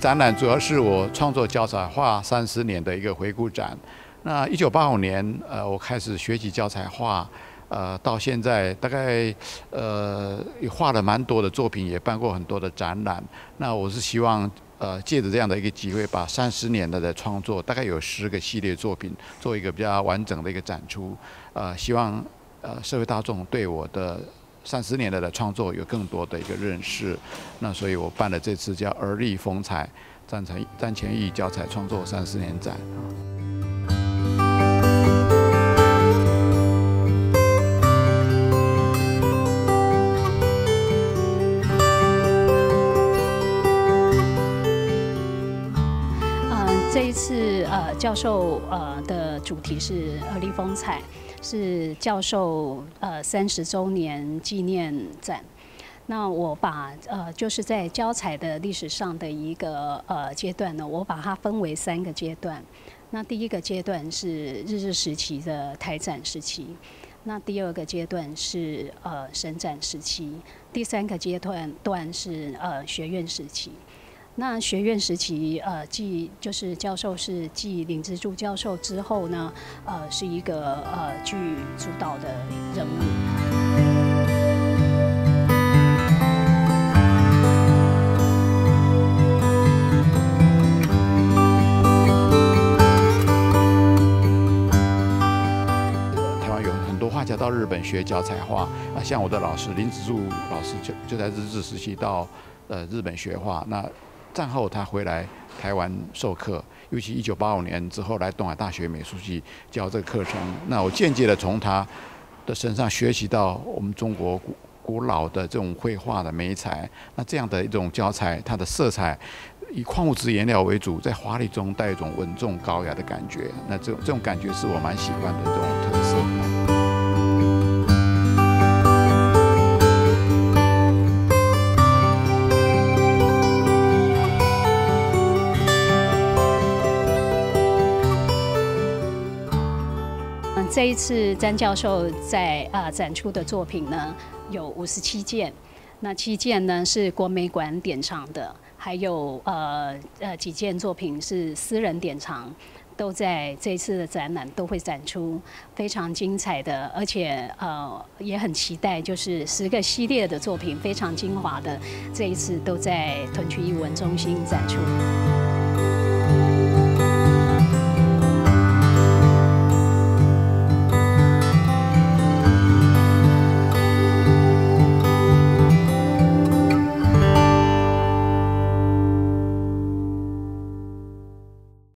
展览主要是我创作教材画三十年的一个回顾展。那一九八五年，呃，我开始学习教材画，呃，到现在大概呃画了蛮多的作品，也办过很多的展览。那我是希望呃借着这样的一个机会，把三十年的的创作，大概有十个系列作品，做一个比较完整的一个展出。呃，希望呃社会大众对我的。三十年来的创作有更多的一个认识，那所以我办了这次叫“而立风采”张成张前义教材创作三十年展。嗯，这一次呃教授呃的主题是“呃立风采”。是教授呃三十周年纪念展，那我把呃就是在教材的历史上的一个呃阶段呢，我把它分为三个阶段。那第一个阶段是日治时期的台展时期，那第二个阶段是呃省展时期，第三个阶段段是呃学院时期。那学院时期，呃，继就是教授是继林之助教授之后呢，呃，是一个呃具主导的人物。台湾有很多画家到日本学教材画，啊，像我的老师林子柱老师就就在日治时期到呃日本学画，那。战后他回来台湾授课，尤其一九八五年之后来东海大学美术系教这个课程。那我间接的从他的身上学习到我们中国古古老的这种绘画的美彩。那这样的一种教材，它的色彩以矿物质颜料为主，在华丽中带一种稳重高雅的感觉。那这种这种感觉是我蛮喜欢的这种特色。嗯这一次詹教授在啊展出的作品呢，有五十七件，那七件呢是国美馆典藏的，还有呃呃几件作品是私人典藏，都在这一次的展览都会展出，非常精彩的，而且呃也很期待，就是十个系列的作品非常精华的，这一次都在屯区艺文中心展出。